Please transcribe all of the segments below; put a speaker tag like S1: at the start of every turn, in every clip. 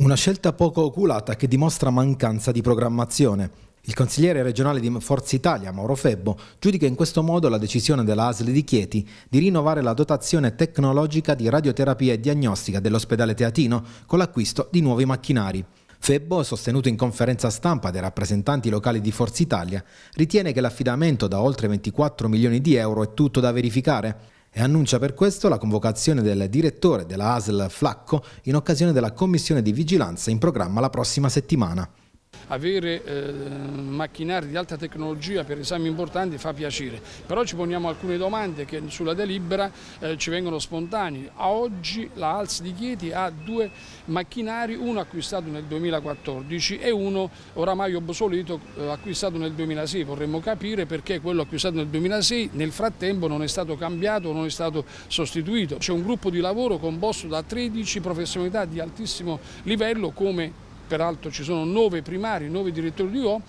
S1: Una scelta poco oculata che dimostra mancanza di programmazione. Il consigliere regionale di Forza Italia, Mauro Febbo, giudica in questo modo la decisione della ASL di Chieti di rinnovare la dotazione tecnologica di radioterapia e diagnostica dell'ospedale teatino con l'acquisto di nuovi macchinari. Febbo, sostenuto in conferenza stampa dai rappresentanti locali di Forza Italia, ritiene che l'affidamento da oltre 24 milioni di euro è tutto da verificare e annuncia per questo la convocazione del direttore della ASL Flacco in occasione della commissione di vigilanza in programma la prossima settimana
S2: avere eh, macchinari di alta tecnologia per esami importanti fa piacere, però ci poniamo alcune domande che sulla delibera eh, ci vengono spontanee. A oggi la ALS di Chieti ha due macchinari, uno acquistato nel 2014 e uno oramai obsoleto eh, acquistato nel 2006. Vorremmo capire perché quello acquistato nel 2006 nel frattempo non è stato cambiato, non è stato sostituito. C'è un gruppo di lavoro composto da 13 professionalità di altissimo livello come peraltro ci sono nove primari, nove direttori di O,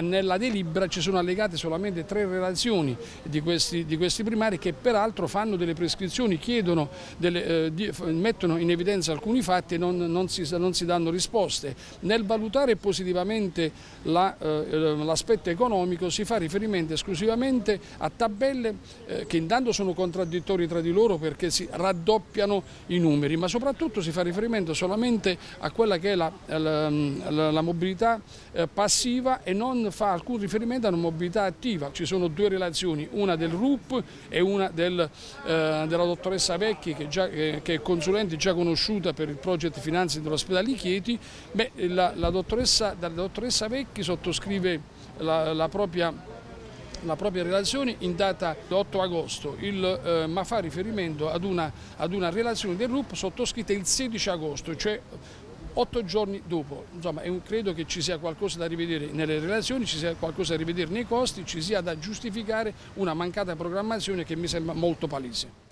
S2: nella delibera ci sono allegate solamente tre relazioni di questi, di questi primari che peraltro fanno delle prescrizioni, chiedono, delle, eh, di, mettono in evidenza alcuni fatti e non, non, si, non si, danno risposte. Nel valutare positivamente l'aspetto la, eh, economico si fa riferimento esclusivamente a tabelle eh, che intanto sono contraddittorie tra di loro perché si raddoppiano i numeri, ma soprattutto si fa riferimento solamente a quella che è la, la, la mobilità eh, passiva e non fa alcun riferimento a una mobilità attiva. Ci sono due relazioni, una del RUP e una del, eh, della dottoressa Vecchi che, già, che, che, è consulente già conosciuta per il project finanzi dell'ospedale Chieti. Beh, la, la, dottoressa, la, dottoressa, Vecchi sottoscrive la, la propria la propria relazione in data 8 agosto, il, eh, ma fa riferimento ad una, ad una relazione del RUP sottoscritta il 16 agosto, cioè otto giorni dopo. Insomma, credo che ci sia qualcosa da rivedere nelle relazioni, ci sia qualcosa da rivedere nei costi, ci sia da giustificare una mancata programmazione che mi sembra molto palese.